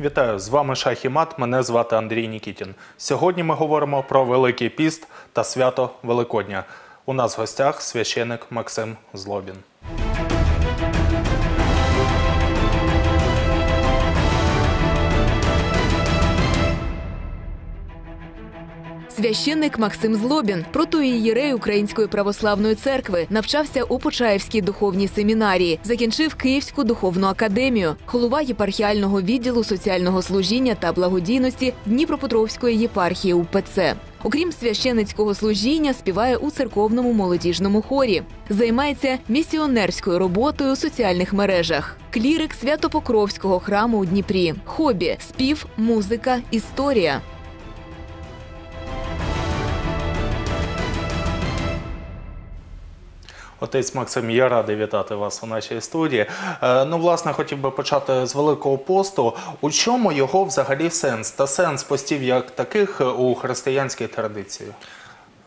Вітаю, з вами Шах і Мат, Мене звати Андрій Нікітін. Сьогодні ми говоримо про Великий піст та свято Великодня. У нас в гостях священик Максим Злобін. Священник Максим Злобін, протоієрей Української православної церкви, навчався у Почаївській духовній семінарії, закінчив Київську духовну академію, голова єпархіального відділу соціального служіння та благодійності Дніпропетровської єпархії УПЦ. Окрім священицького служіння, співає у церковному молодіжному хорі, займається місіонерською роботою у соціальних мережах. Клірик Святопокровського храму у Дніпрі, хобі, спів, музика, історія. Отець Максим, я радий вітати вас у нашій студії. Е, Ну, власне, хотів би почати з Великого посту. У чому його взагалі сенс? Та сенс постів як таких у християнській традиції?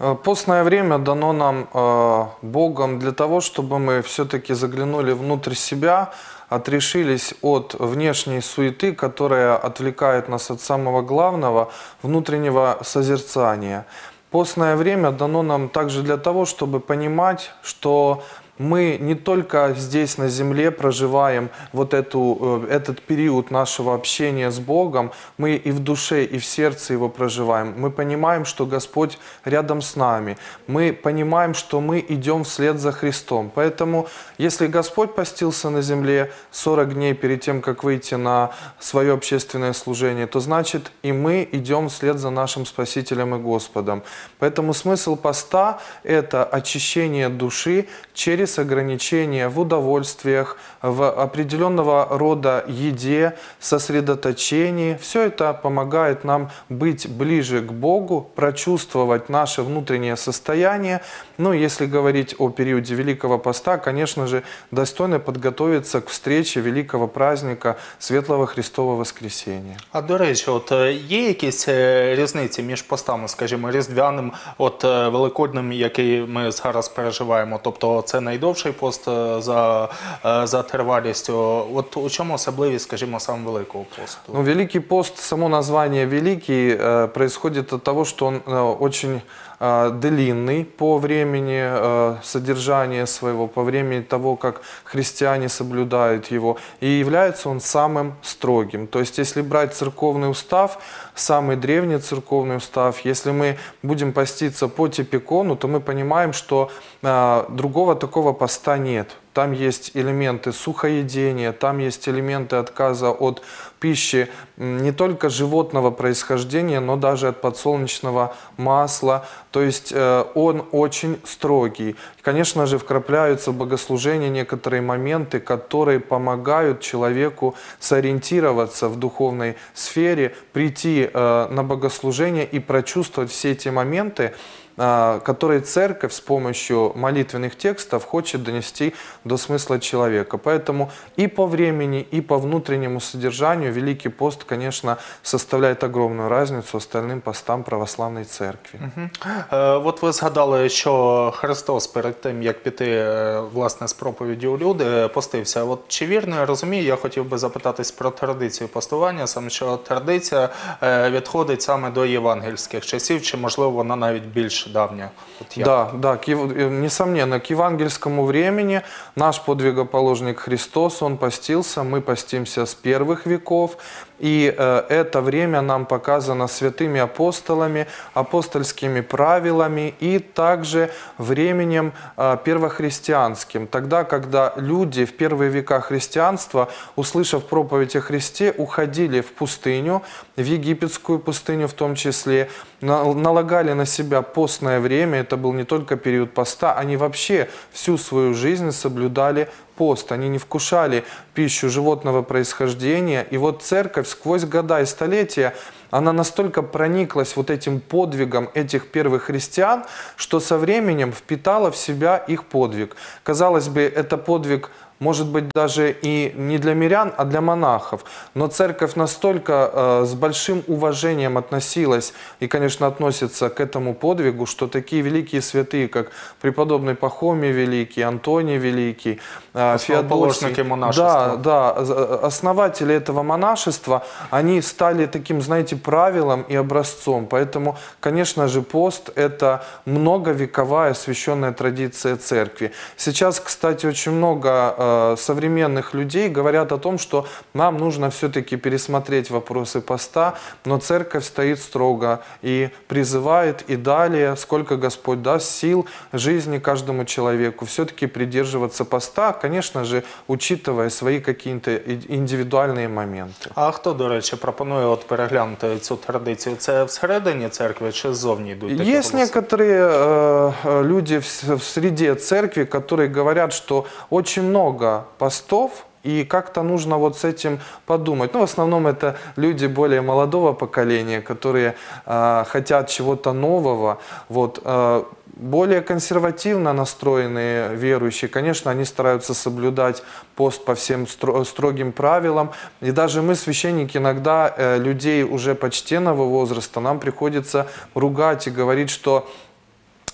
Э, Постное время дано нам э, Богом для того, чтобы мы все-таки заглянули внутрь себя, отрешились от внешней суеты, которая отвлекает нас от самого главного, внутреннего созерцания. Постное время дано нам также для того, чтобы понимать, что мы не только здесь на земле проживаем вот эту, э, этот период нашего общения с Богом, мы и в душе, и в сердце его проживаем. Мы понимаем, что Господь рядом с нами. Мы понимаем, что мы идем вслед за Христом. Поэтому, если Господь постился на земле 40 дней перед тем, как выйти на свое общественное служение, то значит и мы идем вслед за нашим Спасителем и Господом. Поэтому смысл поста – это очищение души через ограничения в удовольствиях, в определенного рода еде, сосредоточении. Все это помогает нам быть ближе к Богу, прочувствовать наше внутреннее состояние. Ну, если говорить о периоде Великого Поста, конечно же, достойно подготовиться к встрече великого праздника Светлого Христового Воскресения. А до речі, от е, є якісь е, різниці між постами, скажімо, різдвяним, от е, великодним, який ми зараз переживаємо? Тобто це найдовший пост е, за, е, за тривалістю. От у чому особливість, скажімо, сам Великого посту? Ну, Великий пост, само название Великий, э, происходит от того, что он э, очень э, длинный по времени э, содержания своего, по времени того, как христиане соблюдают его, и является он самым строгим. То есть, если брать церковный устав, самый древний церковный устав, если мы будем поститься по типикону, то мы понимаем, что э, другого такого поста нет. Там есть элементы сухоедения, там есть элементы отказа от пищи не только животного происхождения, но даже от подсолнечного масла. То есть э, он очень строгий. Конечно же, вкрапляются в богослужение некоторые моменты, которые помогают человеку сориентироваться в духовной сфере, прийти э, на богослужение и прочувствовать все эти моменты, а, которые церковь с помощью молитвенных текстов хочет донести до смысла человека. Поэтому и по времени, и по внутреннему содержанию Великий пост, конечно, составляет огромную разницу остальным постам православной церкви. Е, От ви згадали, що Христос перед тим, як піти е, власне з проповіді у люди, е, постився. От чи вірно я розумію, я хотів би запитатись про традицію постування, саме що традиція е, відходить саме до євангельських часів, чи можливо вона навіть Більш давня? От як? Да, да, к э, несомненно, к евангельскому времени наш подвигоположник Христос, он постился, мы постимся с первых веков, и э, это время нам показано святыми апостолами, апостольскими правилами и также временем э, первохристианским. Тогда, когда люди в первые века христианства, услышав проповедь о Христе, уходили в пустыню, в египетскую пустыню в том числе, налагали на себя постное время, это был не только период поста, они вообще всю свою жизнь соблюдали пост, они не вкушали пищу животного происхождения. И вот церковь сквозь года и столетия, она настолько прониклась вот этим подвигом этих первых христиан, что со временем впитала в себя их подвиг. Казалось бы, это подвиг может быть, даже и не для мирян, а для монахов. Но церковь настолько э, с большим уважением относилась и, конечно, относится к этому подвигу, что такие великие святые, как преподобный Пахомий Великий, Антоний Великий, э, Феодосий, да, да, з- основатели этого монашества, они стали таким, знаете, правилом и образцом. Поэтому, конечно же, пост – это многовековая священная традиция церкви. Сейчас, кстати, очень много э, современных людей говорят о том, что нам нужно все-таки пересмотреть вопросы поста, но церковь стоит строго и призывает и далее, сколько Господь даст сил жизни каждому человеку, все-таки придерживаться поста, конечно же, учитывая свои какие-то и- индивидуальные моменты. А хто, до речі, пропонує от переглянути цю традицію? Це всередині церкви чи ззовні йдуть? такі Есть голоси? некоторые э, э, люди в, с- в среде церкви, которые говорят, что очень много постов, и как-то нужно вот с этим подумать. Ну, в основном это люди более молодого поколения, которые э, хотят чего-то нового. Вот, э, более консервативно настроенные верующие, конечно, они стараются соблюдать пост по всем стро- строгим правилам. И даже мы, священники, иногда э, людей уже почтенного возраста, нам приходится ругать и говорить, что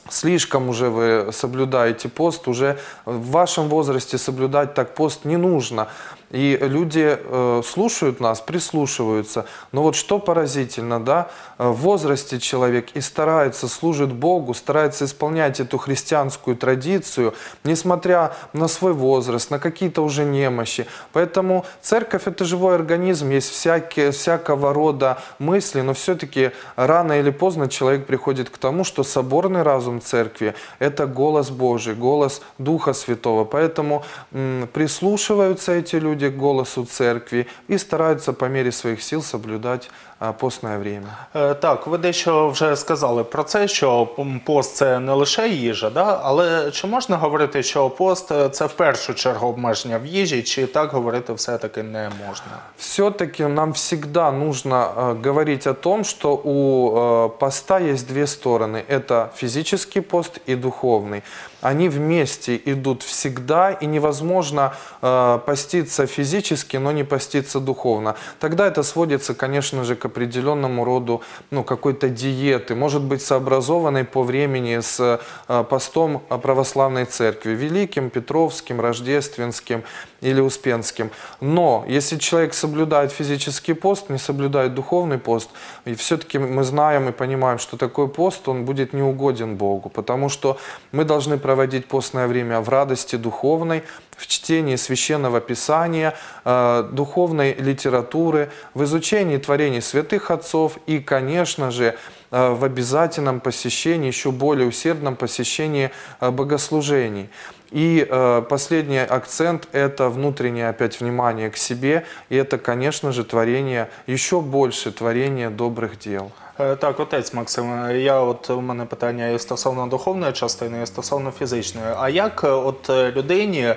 слишком уже вы соблюдаете пост, уже в вашем возрасте соблюдать так пост не нужно. И люди э, слушают нас, прислушиваются. Но вот что поразительно, да, э, в возрасте человек и старается, служит Богу, старается исполнять эту христианскую традицию, несмотря на свой возраст, на какие-то уже немощи. Поэтому церковь это живой организм, есть всякие, всякого рода мысли, но все-таки рано или поздно человек приходит к тому, что соборный разум церкви – это голос Божий, голос Духа Святого. Поэтому м, прислушиваются эти люди к голосу церкви и стараются по мере своих сил соблюдать а, постное время. Е, Так, ви дещо вже сказали про це, що м, пост це не лише їжа, да? але чи можна говорити, що пост е, це в першу чергу обмеження в їжі, чи так говорити все-таки не можна? Все-таки нам всегда нужно э, говорить о том, что у э, поста есть две стороны. Это физический пост и духовный. Они вместе идут всегда, и невозможно э, поститься физически, но не поститься духовно. Тогда это сводится, конечно же, к определенному роду ну, какой-то диеты, может быть, сообразованной по времени с э, постом православной церкви, Великим, Петровским, Рождественским или Успенским. Но если человек соблюдает физический пост, не соблюдает духовный пост, и все-таки мы знаем и понимаем, что такой пост, он будет неугоден Богу, потому что мы должны проводить постное время в радости духовной, в чтении священного писания, э, духовной литературы, в изучении творений святых отцов и, конечно же, э, в обязательном посещении, еще более усердном посещении э, богослужений. И последний акцент – это внутреннее опять внимание к себе, и это, конечно же, творение, еще больше творение добрых дел. Е, Так, отець Максим, я от у мене питання і стосовно духовної частини, і стосовно фізичної. А як е, от е, людині,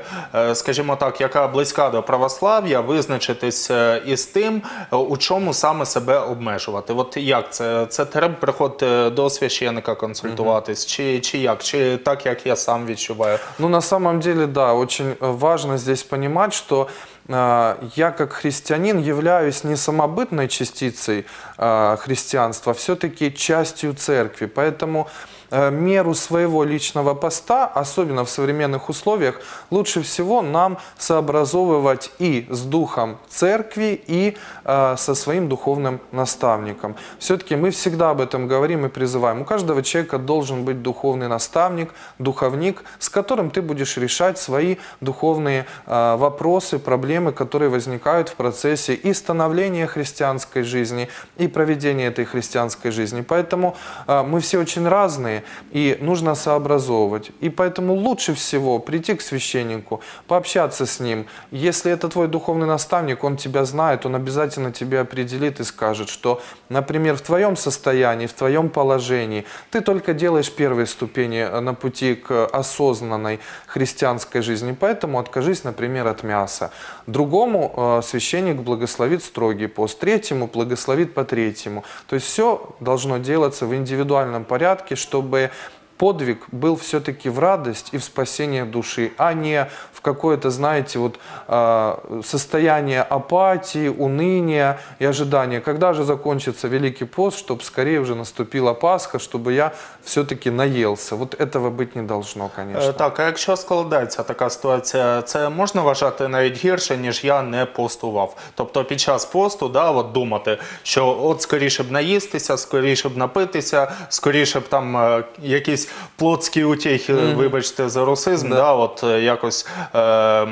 скажімо так, яка близька до православ'я, визначитись із тим, у чому саме себе обмежувати? От як це? Це треба приходити до священника консультуватись, чи, чи як? Чи так, як я сам відчуваю? Ну, на самом деле, да, очень важно здесь понимать, что я как христианин являюсь не самобытной частицей э, христианства, а все-таки частью церкви. Поэтому э, меру своего личного поста, особенно в современных условиях, лучше всего нам сообразовывать и с духом церкви, и э, со своим духовным наставником. Все-таки мы всегда об этом говорим и призываем. У каждого человека должен быть духовный наставник, духовник, с которым ты будешь решать свои духовные э, вопросы, проблемы, которые возникают в процессе и становления христианской жизни, и проведения этой христианской жизни. Поэтому э, мы все очень разные, и нужно сообразовывать. И поэтому лучше всего прийти к священнику, пообщаться с ним. Если это твой духовный наставник, он тебя знает, он обязательно тебе определит и скажет, что, например, в твоем состоянии, в твоем положении, ты только делаешь первые ступени э, на пути к осознанной христианской жизни, поэтому откажись, например, от мяса. Другому э, священник благословит строгий пост, третьему благословит по третьему. То есть все должно делаться в индивидуальном порядке, чтобы чтобы подвиг был все-таки в радость и в спасение души, а не в какое-то, знаете, вот а, состояние апатии, уныния и ожидания. Когда же закончится Великий пост, чтобы скорее уже наступила Пасха, чтобы я все-таки наелся. Вот этого быть не должно, Е, конечно. Так, а якщо складається така ситуація, це можна вважати навіть гірше, ніж я не постував. Тобто під час посту, да, от думати, що от скоріше б наїстися, скоріше б напитися, скоріше б там е, якісь плотські утехи, вибачте, за русизм, да. от е, якось е,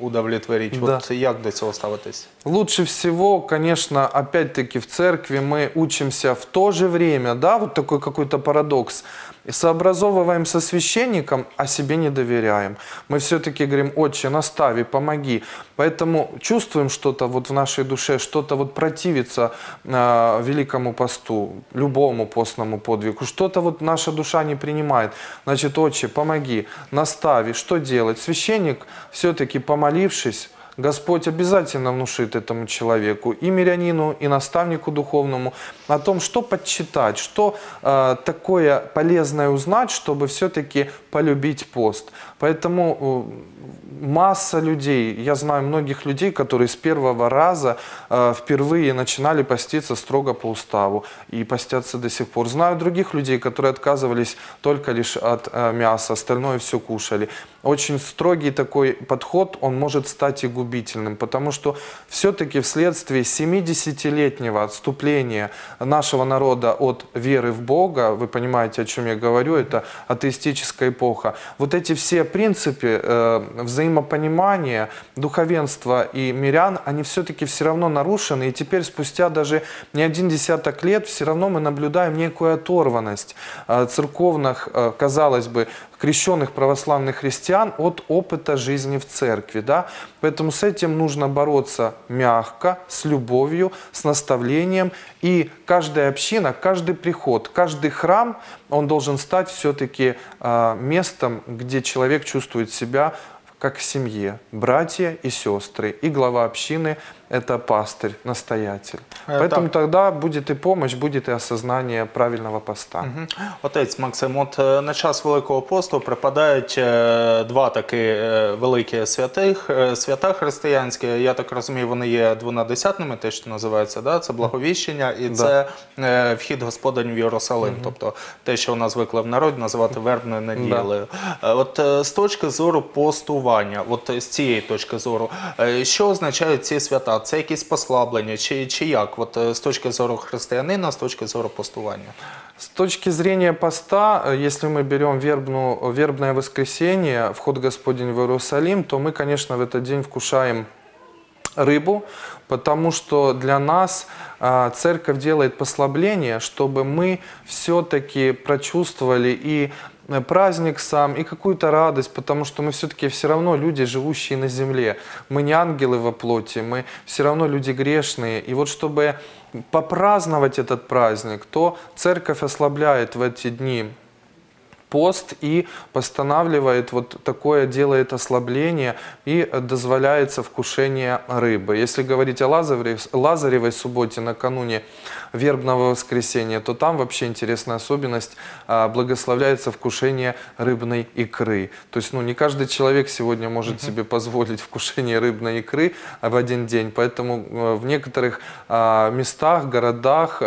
удовлетворіть. Да. От як до цього ставитись? Лучше всего, конечно, опять-таки в церкви мы учимся в то же время, да, вот такой какой-то парадокс. И сообразовываем со священником, а себе не доверяем. Мы все-таки говорим, отче, настави, помоги. Поэтому чувствуем что-то вот в нашей душе, что-то вот противится э, великому посту, любому постному подвигу, что-то вот наша душа не принимает. Значит, отче, помоги, настави, что делать? Священник все-таки помолившись, Господь обязательно внушит этому человеку, и мирянину, и наставнику духовному, о том, что подчитать, что э, такое полезное узнать, чтобы все-таки полюбить пост. Поэтому э, масса людей, я знаю многих людей, которые с первого раза э, впервые начинали поститься строго по уставу и постятся до сих пор. Знаю других людей, которые отказывались только лишь от э, мяса, остальное все кушали. Очень строгий такой подход, он может стать и губительным, потому что все-таки вследствие 70-летнего отступления нашего народа от веры в Бога, вы понимаете, о чем я говорю, это атеистическая эпоха, вот эти все принципы э, взаимопонимания, духовенства и мирян, они все-таки все равно нарушены, и теперь спустя даже не один десяток лет все равно мы наблюдаем некую оторванность э, церковных, э, казалось бы, крещенных православных христиан от опыта жизни в церкви. Да? Поэтому с этим нужно бороться мягко, с любовью, с наставлением. И каждая община, каждый приход, каждый храм, он должен стать все-таки местом, где человек чувствует себя как в семье, братья и сестры. И глава общины – это пастырь, настоятель. Э, Поэтому так. тогда будет и помощь, будет и осознание правильного поста. Мгм. Отець Максим, от е, на час Великого посту припадають е, два такі е, великі святих, е, свята християнські. Я так розумію, вони є двонадесятними, те, що називається, да? це благовіщення і це е, вхід Господень в Єрусалим. Тобто те, що у нас звикли в народі називати вербною неділею. Е, От е, з точки зору постування, от з цієї точки зору, е, що означають ці свята? Це якісь послаблення, чи, чи як? От з точки зору християнина, з точки зору постування. С точки зрения поста, э, если мы берем вербну, вербное воскресенье, вход Господень в Иерусалим, то мы, конечно, в этот день вкушаем рыбу, потому что для нас а, церковь делает послабление, чтобы мы все-таки прочувствовали и праздник сам, и какую-то радость, потому что мы все-таки все равно люди, живущие на земле. Мы не ангелы во плоти, мы все равно люди грешные. И вот чтобы попраздновать этот праздник, то церковь ослабляет в эти дни пост и постанавливает вот такое, делает ослабление и дозволяется вкушение рыбы. Если говорить о Лазаревой, Лазаревой субботе накануне вербного воскресенья, то там вообще интересная особенность, а, благословляется вкушение рыбной икры. То есть ну, не каждый человек сегодня может себе позволить вкушение рыбной икры а, в один день, поэтому э, в некоторых а, местах, городах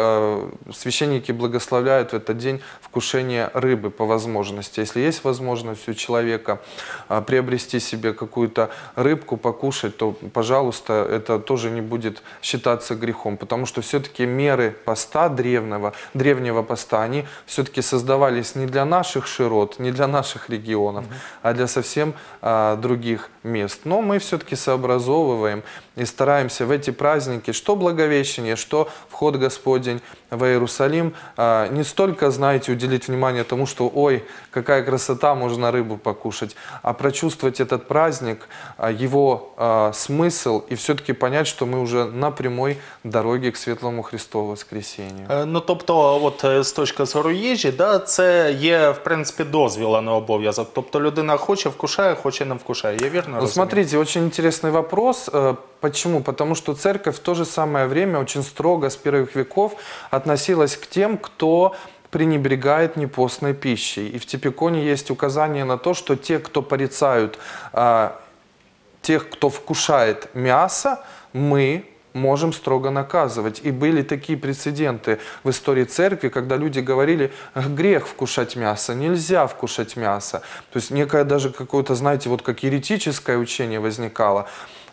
священники благословляют в этот день вкушение рыбы по возможности. Если есть возможность у человека а, приобрести себе какую-то рыбку, покушать, то, пожалуйста, это тоже не будет считаться грехом, потому что все-таки меры поста древнего, древнего поста, они все-таки создавались не для наших широт, не для наших регионов, а для совсем а, других мест. Но мы все-таки сообразовываем и стараемся в эти праздники, что Благовещение, что вход Господень в Иерусалим, а, не столько, знаете, уделить внимание тому, что, ой, какая красота, можно рыбу покушать, а прочувствовать этот праздник, а, его а, смысл и все-таки понять, что мы уже на прямой дороге к Светлому Христову воскресению. Е, Ну, тобто, от е, з точки зору їжі, да, це є, в принципі, дозвіл, а не обов'язок. Тобто людина хоче вкушає, хоче не вкушає. Я вірно Ну, розумію? смотрите, очень интересный вопрос. Э, Почему? Потому что церковь в то же самое время очень строго с первых веков относилась к тем, кто пренебрегает непостной пищей. И в Типиконе есть указание на то, что те, кто порицают а, тех, кто вкушает мясо, мы можем строго наказывать. И были такие прецеденты в истории церкви, когда люди говорили, грех вкушать мясо, нельзя вкушать мясо. То есть некое даже какое-то, знаете, вот как еретическое учение возникало.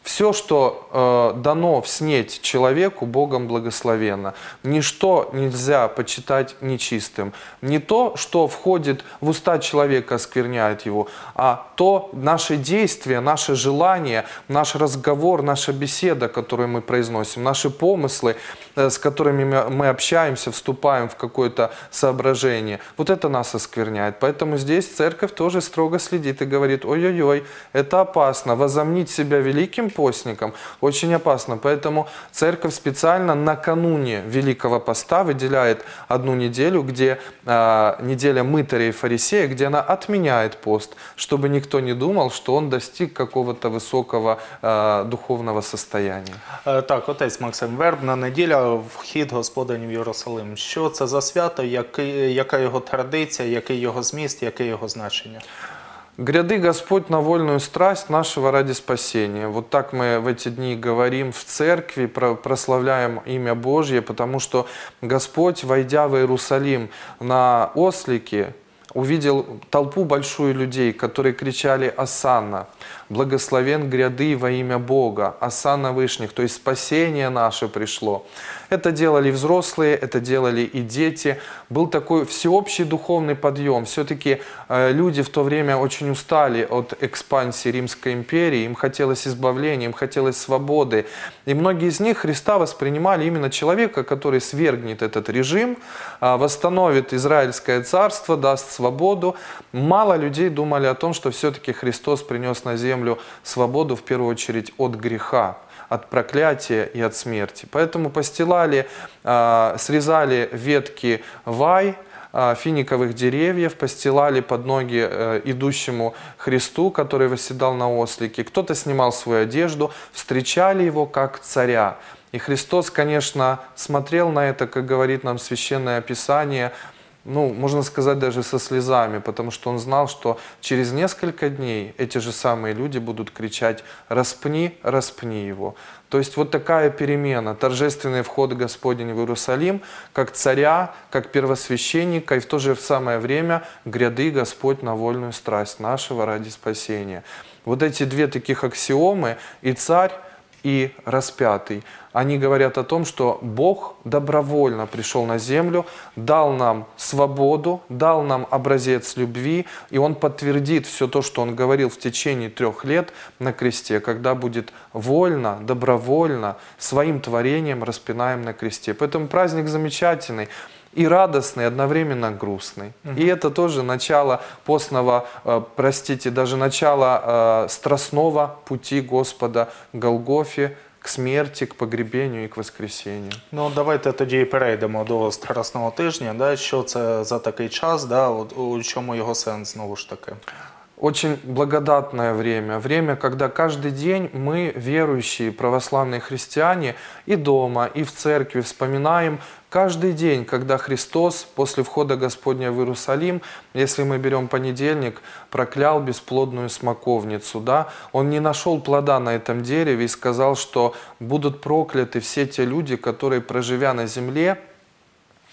Все, что э, дано в снеть человеку, Богом благословенно. Ничто нельзя почитать нечистым. Не то, что входит в уста человека, оскверняет его, а то наши действия, наше желание, наш разговор, наша беседа, которую мы произносим, наши помыслы, э, с которыми мы- мы общаемся, вступаем в какое-то соображение. Вот это нас оскверняет. Поэтому здесь церковь тоже строго следит и говорит, ой-ой-ой, это опасно. Возомнить себя великим постником очень опасно. Поэтому церковь специально накануне Великого Поста выделяет одну неделю, где а, неделя мытаря и фарисея, где она отменяет пост, чтобы никто не думал, что он достиг какого-то высокого а, духовного состояния. Е, Так, отець Максим, вербна неділя, вхід господинів в Єрусалим. Що це за свято, який, яка його традиція, який його зміст, яке його значення? Гряды Господь на вольную страсть нашего ради спасения. Вот так мы в эти дни говорим в церкви, про- прославляем имя Божье, потому что Господь, войдя в Иерусалим на ослике, увидел толпу большую людей, которые кричали «Асанна!» «Благословен гряды во имя Бога!» «Асанна Вышних!» То есть спасение наше пришло. Это делали взрослые, это делали и дети. Был такой всеобщий духовный подъем. Все-таки э, люди в то время очень устали от экспансии Римской империи. Им хотелось избавления, им хотелось свободы. И многие из них Христа воспринимали именно человека, который свергнет этот режим, а, восстановит Израильское царство, даст свободу. Мало людей думали о том, что все-таки Христос принес на землю свободу в первую очередь от греха от проклятия и от смерти. Поэтому постилали, а, срезали ветки вай, а, финиковых деревьев, постилали под ноги э, идущему Христу, который восседал на ослике. Кто-то снимал свою одежду, встречали его как царя. И Христос, конечно, смотрел на это, как говорит нам Священное Писание, ну, можно сказать, даже со слезами, потому что он знал, что через несколько дней эти же самые люди будут кричать «распни, распни его». То есть вот такая перемена, торжественный вход Господень в Иерусалим, как царя, как первосвященника, и в то же самое время гряды Господь на вольную страсть нашего ради спасения. Вот эти две таких аксиомы, и царь, и распятый, они говорят о том, что Бог добровольно пришел на землю, дал нам свободу, дал нам образец любви, и Он подтвердит все то, что Он говорил в течение трех лет на кресте, когда будет вольно, добровольно, своим творением распинаем на кресте. Поэтому праздник замечательный и радостный, и одновременно грустный. И это тоже начало постного, э, простите, даже начало э, страстного пути Господа Голгофе, к смерти, к погребению и к воскресению. Ну, давайте тоді перейдемо до Страсного тижня. Да? Що це за такий час, да? От, у чому його сенс знову ж таки? Очень благодатное время, время, когда каждый день мы, верующие православные христиане, и дома, и в церкви вспоминаем каждый день, когда Христос после входа Господня в Иерусалим, если мы берем понедельник, проклял бесплодную смоковницу, да, Он не нашел плода на этом дереве и сказал, что будут прокляты все те люди, которые, проживя на земле,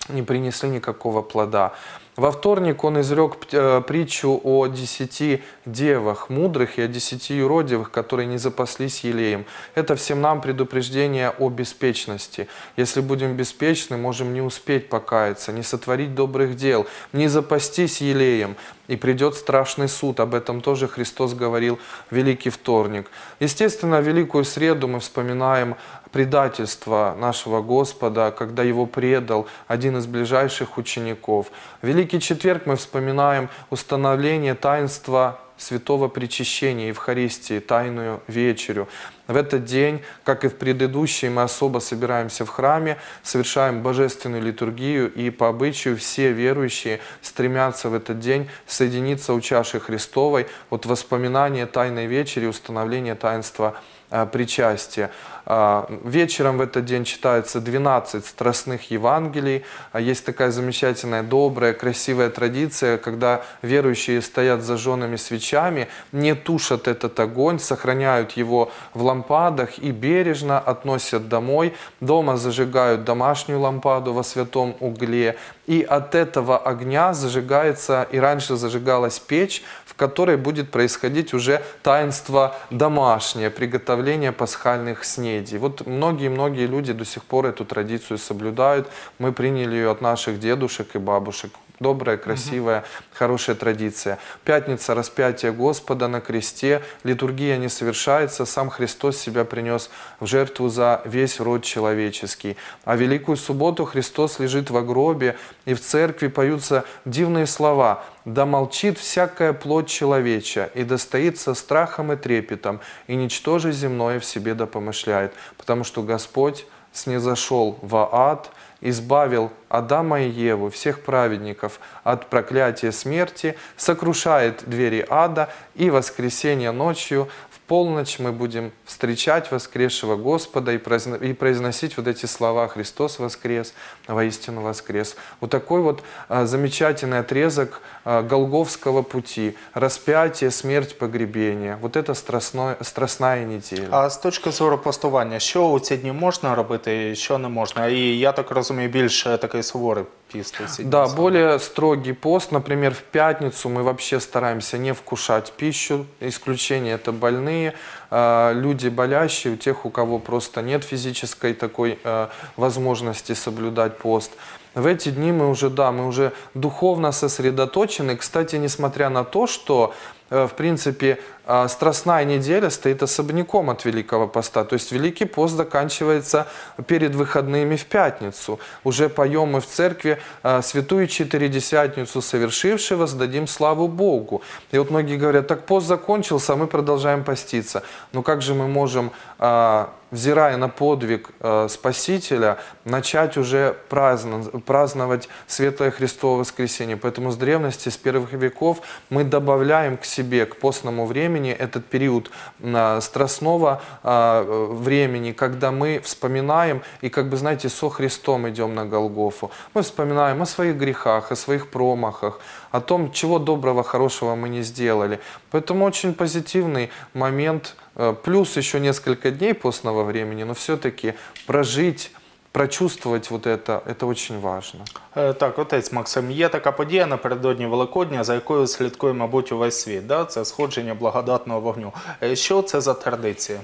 не принесли никакого плода. Во вторник он изрек э, притчу о десяти девах мудрых и о десяти юродивых, которые не запаслись елеем. Это всем нам предупреждение о беспечности. Если будем беспечны, можем не успеть покаяться, не сотворить добрых дел, не запастись елеем. И придет страшный суд. Об этом тоже Христос говорил Великий вторник. Естественно, Великую среду мы вспоминаем предательство нашего Господа, когда Его предал один из ближайших учеников. Великий четверг мы вспоминаем установление таинства святого причащения Евхаристии, тайную вечерю. В этот день, как и в предыдущие, мы особо собираемся в храме, совершаем божественную литургию, и по обычаю все верующие стремятся в этот день соединиться у чаши Христовой, вот воспоминание тайной вечери, установление таинства э, причастия. А, вечером в этот день читается 12 страстных Евангелий. А Есть такая замечательная, добрая, красивая традиция, когда верующие стоят с зажженными свечами, не тушат этот огонь, сохраняют его в лампадах и бережно относят домой. Дома зажигают домашнюю лампаду во святом угле. И от этого огня зажигается, и раньше зажигалась печь, в которой будет происходить уже таинство домашнее, приготовление пасхальных снедей. Вот многие-многие люди до сих пор эту традицию соблюдают. Мы приняли ее от наших дедушек и бабушек. Добрая, красивая, хорошая традиция. Пятница, распятие Господа на кресте, литургия не совершается, сам Христос себя принес в жертву за весь род человеческий. А Великую Субботу Христос лежит во гробе, и в церкви поются дивные слова «Да молчит всякая плоть человеча, и да стоит со страхом и трепетом, и ничтоже земное в себе да помышляет, потому что Господь снизошел во ад, избавил Адама и Еву, всех праведников от проклятия смерти, сокрушает двери ада, и воскресенье ночью полночь мы будем встречать воскресшего Господа и произно- и произносить вот эти слова «Христос воскрес, воистину воскрес». Вот такой вот а, замечательный отрезок а, Голговского пути, распятие, смерть, погребение. Вот это страстной, страстная неделя. А з точки зору постування, що у ці дні можна робити, що не можна? І я так розумію, більш е, такий суворий піст у ці дні. Да, саме. более строгий пост. Например, в пятницу мы вообще стараемся не вкушать пищу. Исключение это больные, э, люди болящие, у тех, у кого просто нет физической такой э, возможности соблюдать пост. В эти дни мы уже, да, мы уже духовно сосредоточены. Кстати, несмотря на то, что э, в принципе, Страстная неделя стоит особняком от Великого Поста. То есть Великий пост заканчивается перед выходными в пятницу. Уже поем мы в церкви э, «Святую Четыредесятницу совершивши, воздадим славу Богу». И вот многие говорят, так пост закончился, а мы продолжаем поститься. Но как же мы можем, э, взирая на подвиг э, Спасителя, начать уже праздно- праздновать Светлое Христово воскресенье? Поэтому с древности, с первых веков мы добавляем к себе, к постному времени, этот период а, страстного э, времени, когда мы вспоминаем и, как бы, знаете, со Христом идем на Голгофу. Мы вспоминаем о своих грехах, о своих промахах, о том, чего доброго, хорошего мы не сделали. Поэтому очень позитивный момент, э, плюс еще несколько дней постного времени, но все-таки прожить, прочувствовать вот это, это очень важно. Е, Так, отець Максим, є така подія напередодні Великодня, за якою слідкує, мабуть, увесь світ. Да? Це сходження благодатного вогню. Е, Що це за традиція?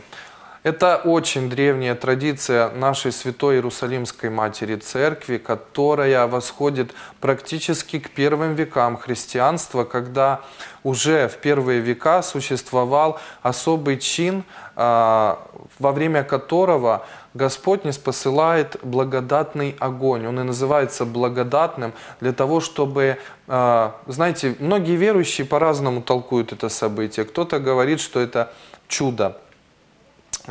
Это очень древняя традиция нашей Святой Иерусалимской Матери Церкви, которая восходит практически к первым векам христианства, когда уже в первые века существовал особый чин, а, во время которого Господь не посылает благодатный огонь. Он и называется благодатным для того, чтобы, а, знаете, многие верующие по-разному толкуют это событие. Кто-то говорит, что это чудо.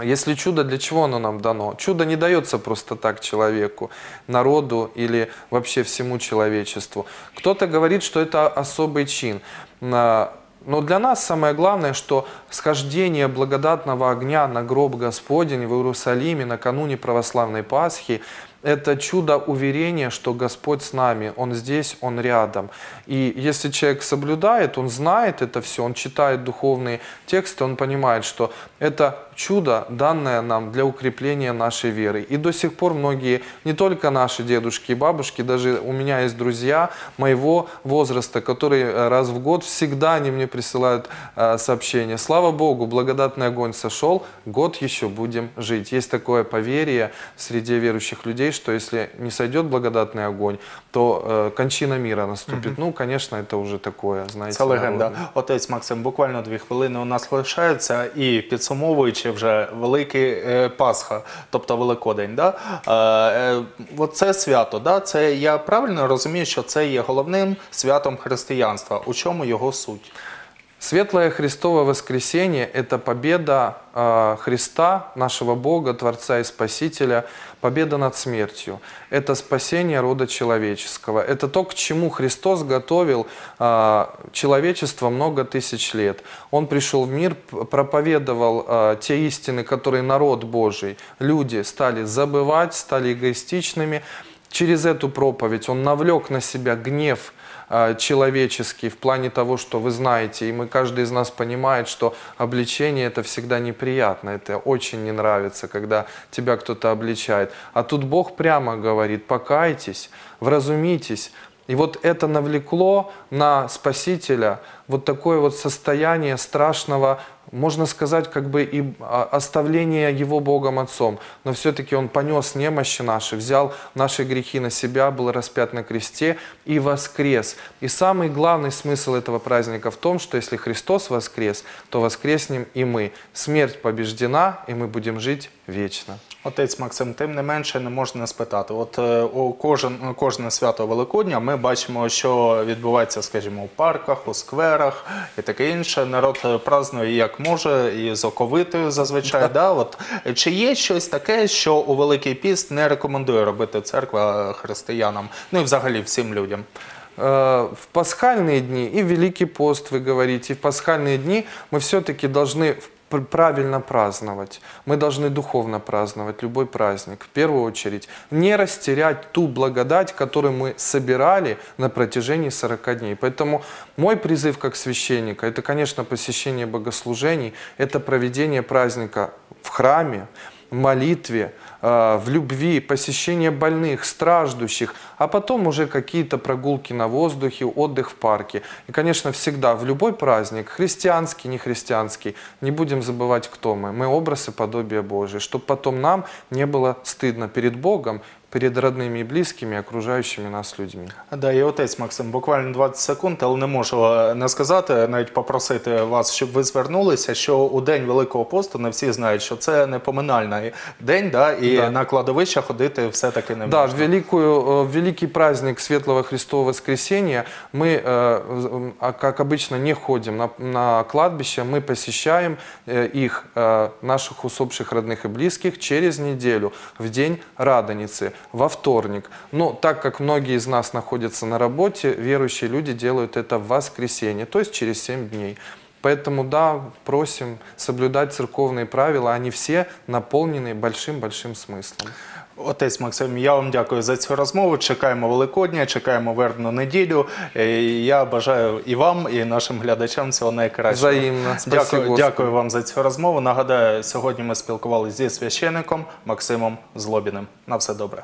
Если чудо, для чего оно нам дано? Чудо не дается просто так человеку, народу или вообще всему человечеству. Кто-то говорит, что это особый чин. На- Но для нас самое главное, что схождение благодатного огня на гроб Господень в Иерусалиме накануне православной Пасхи – это чудо уверения, что Господь с нами, Он здесь, Он рядом. И если человек соблюдает, он знает это все, он читает духовные тексты, он понимает, что это чудо, данное нам для укрепления нашей веры. И до сих пор многие, не только наши дедушки и бабушки, даже у меня есть друзья моего возраста, которые э, раз в год всегда они мне присылают э, сообщения. Слава Богу, благодатный огонь сошел, год еще будем жить. Есть такое поверье среди верующих людей, что если не сойдет благодатный огонь, то э, кончина мира наступит. Ну, конечно, это уже такое, знаете. Це легенда. народное. Отець Максим, буквально дві хвилини у нас лишається, і підсумовуючи вже Великий е, Пасха, тобто Великодень. Да? Е, е, от це свято, да? це я правильно розумію, що це є головним святом християнства. У чому його суть? Светлое Христово воскресение – это победа э, Христа, нашего Бога, Творца и Спасителя, победа над смертью. Это спасение рода человеческого. Это то, к чему Христос готовил э, человечество много тысяч лет. Он пришел в мир, проповедовал э, те истины, которые народ Божий, люди стали забывать, стали эгоистичными. Через эту проповедь Он навлек на себя гнев человеческий в плане того, что вы знаете, и мы каждый из нас понимает, что обличение это всегда неприятно, это очень не нравится, когда тебя кто-то обличает. А тут Бог прямо говорит, покайтесь, вразумитесь. И вот это навлекло на Спасителя вот такое вот состояние страшного, можно сказать, как бы и а, оставления Его Богом Отцом. Но все-таки Он понес немощи наши, взял наши грехи на себя, был распят на кресте и воскрес. И самый главный смысл этого праздника в том, что если Христос воскрес, то воскреснем и мы. Смерть побеждена, и мы будем жить вечно. Отець Максим, тим не менше не можна не спитати. От е, у кожен, кожне свято Великодня ми бачимо, що відбувається, скажімо, у парках, у скверах і таке інше. Народ е, празднує як може, і з оковитою зазвичай. Да? От, е, чи є щось таке, що у Великий Піст не рекомендує робити церква християнам, ну і взагалі всім людям? Э, в пасхальные дни и в Великий пост, вы говорите, и в пасхальные дни мы все-таки должны в- пр- правильно праздновать. Мы должны духовно праздновать любой праздник. В первую очередь, не растерять ту благодать, которую мы собирали на протяжении 40 дней. Поэтому мой призыв как священника, это, конечно, посещение богослужений, это проведение праздника в храме, молитве, э, в любви, посещение больных, страждущих, а потом уже какие-то прогулки на воздухе, отдых в парке. И, конечно, всегда в любой праздник, христианский, нехристианский, не будем забывать, кто мы. Мы образ и подобие Божие, чтобы потом нам не было стыдно перед Богом, перед родными и близкими, окружающими нас людьми. Да, і отець Максим, буквально 20 секунд, але не можу е, не сказати, навіть попросити вас, щоб ви звернулися, що у день Великого посту не всі знають, що це не поминальний день, да, і Да. на кладовище ходити все-таки не Да, в, можна. великую, э, в великий праздник Светлого Христового Воскресения мы, э, в- а как обычно, не ходим на, на кладбище, мы посещаем э, их, э, наших усопших родных и близких, через неделю, в день Радоницы, Во вторник. Но так как многие из нас находятся на работе, верующие люди делают это в воскресенье, то есть через 7 дней. Поэтому, да, просим соблюдать церковные правила, они все наполнены большим-большим смыслом. Отець Максим, я вам дякую за цю розмову. Чекаємо Великодня, чекаємо вербну неділю. Е, Я бажаю і вам, і нашим глядачам цього найкращого. Взаємно. Дякую, дякую вам за цю розмову. Нагадаю, сьогодні ми спілкувалися зі священником Максимом Злобіним. На все добре.